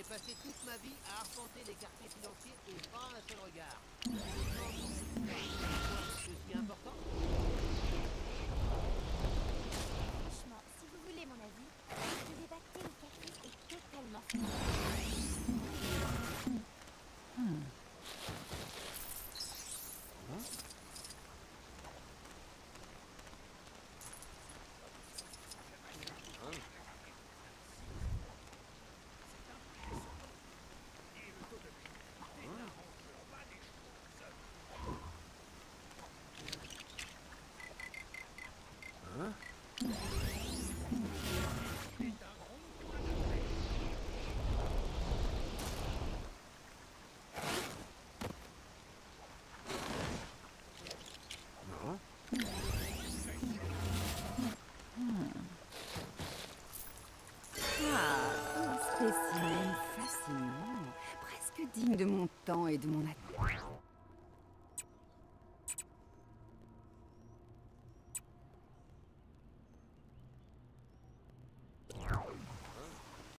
J'ai passé toute ma vie à arpenter les quartiers financiers et de mon temps et de mon attention.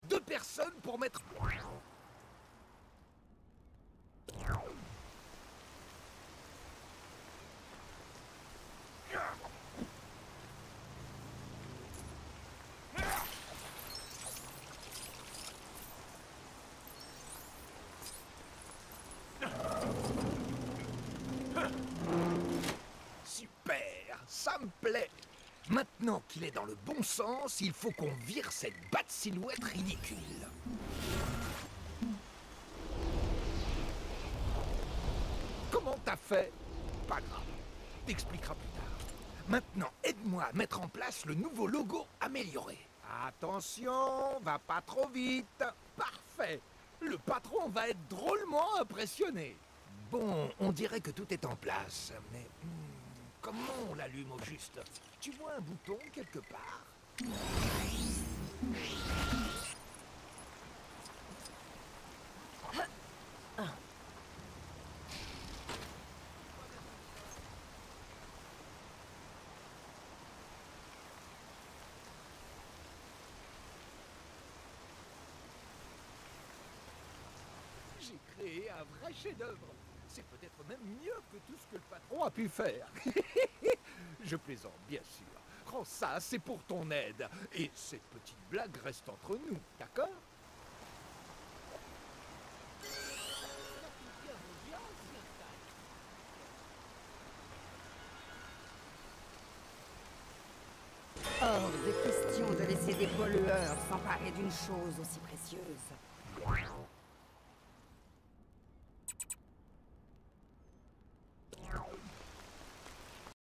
Deux personnes pour mettre... Super, ça me plaît. Maintenant qu'il est dans le bon sens, il faut qu'on vire cette batte silhouette ridicule. Comment t'as fait? Pas grave, t'expliqueras plus tard. Maintenant, aide-moi à mettre en place le nouveau logo amélioré. Attention, va pas trop vite. Parfait. Le patron va être drôlement impressionné. Bon, on dirait que tout est en place, mais hmm, comment on l'allume au juste? Tu vois un bouton quelque part? J'ai créé un vrai chef-d'œuvre. C'est peut-être même mieux que tout ce que le patron a pu faire. Je plaisante, bien sûr. Prends ça, c'est pour ton aide. Et cette petite blague reste entre nous, d'accord? Hors de question de laisser des pollueurs s'emparer d'une chose aussi précieuse.